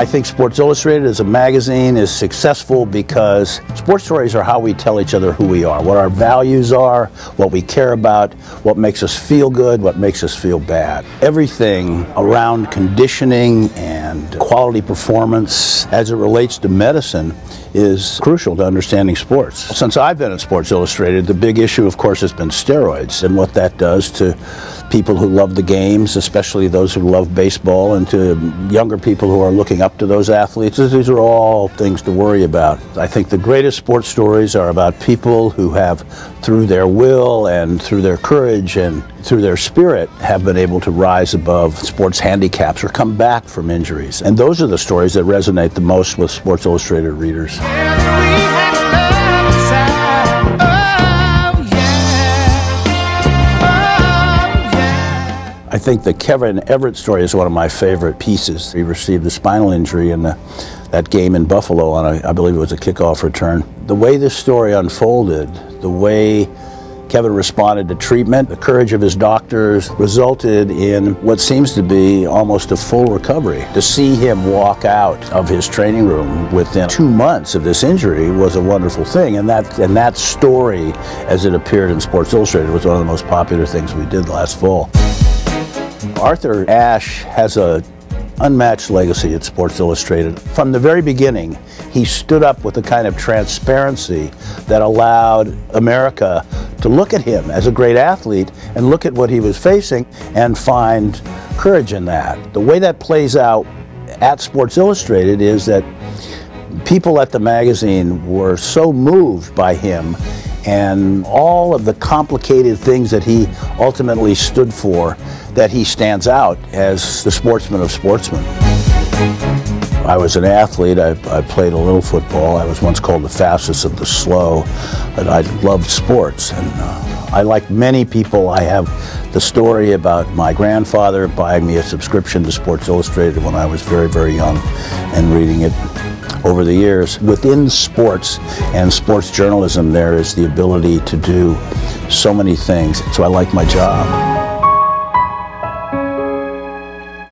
I think Sports Illustrated as a magazine is successful because sports stories are how we tell each other who we are, what our values are, what we care about, what makes us feel good, what makes us feel bad. Everything around conditioning and quality performance as it relates to medicine is crucial to understanding sports. Since I've been at Sports Illustrated, the big issue, of course, has been steroids and what that does to people who love the games, especially those who love baseball, and to younger people who are looking up to those athletes. These are all things to worry about. I think the greatest sports stories are about people who have, through their will and through their courage and through their spirit, have been able to rise above sports handicaps or come back from injuries. And those are the stories that resonate the most with Sports Illustrated readers. I think the Kevin Everett story is one of my favorite pieces. He received a spinal injury in the, that game in Buffalo on, a, I believe it was a kickoff return. The way this story unfolded, the way Kevin responded to treatment, the courage of his doctors resulted in what seems to be almost a full recovery. To see him walk out of his training room within two months of this injury was a wonderful thing. And that, and that story, as it appeared in Sports Illustrated, was one of the most popular things we did last fall. Arthur Ashe has a unmatched legacy at Sports Illustrated. From the very beginning, he stood up with a kind of transparency that allowed America to look at him as a great athlete and look at what he was facing and find courage in that. The way that plays out at Sports Illustrated is that people at the magazine were so moved by him and all of the complicated things that he ultimately stood for that he stands out as the sportsman of sportsmen. I was an athlete. I, I, played a little football. I was once called the fastest of the slow, but I loved sports. And uh, I, like many people, I have the story about my grandfather buying me a subscription to Sports Illustrated when I was very, very young and reading it over the years. Within sports and sports journalism, there is the ability to do so many things. So I like my job.